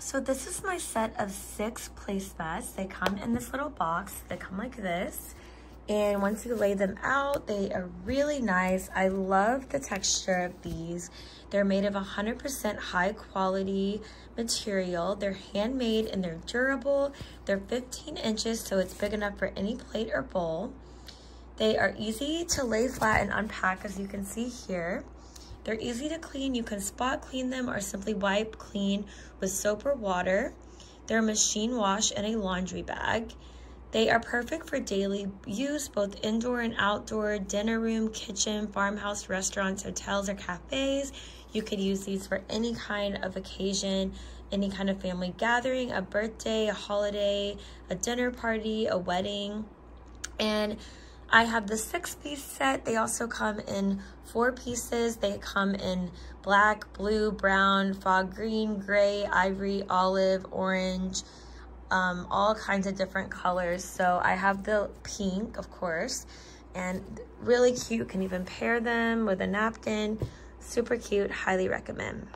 So this is my set of six placemats. They come in this little box. They come like this. And once you lay them out, they are really nice. I love the texture of these. They're made of 100% high quality material. They're handmade and they're durable. They're 15 inches, so it's big enough for any plate or bowl. They are easy to lay flat and unpack, as you can see here. They're easy to clean. You can spot clean them or simply wipe clean with soap or water. They're machine wash in a laundry bag. They are perfect for daily use, both indoor and outdoor, dinner room, kitchen, farmhouse, restaurants, hotels, or cafes. You could use these for any kind of occasion, any kind of family gathering, a birthday, a holiday, a dinner party, a wedding. And I have the six piece set. They also come in four pieces. They come in black, blue, brown, fog green, gray, ivory, olive, orange, um, all kinds of different colors. So I have the pink, of course, and really cute. Can even pair them with a napkin. Super cute. Highly recommend.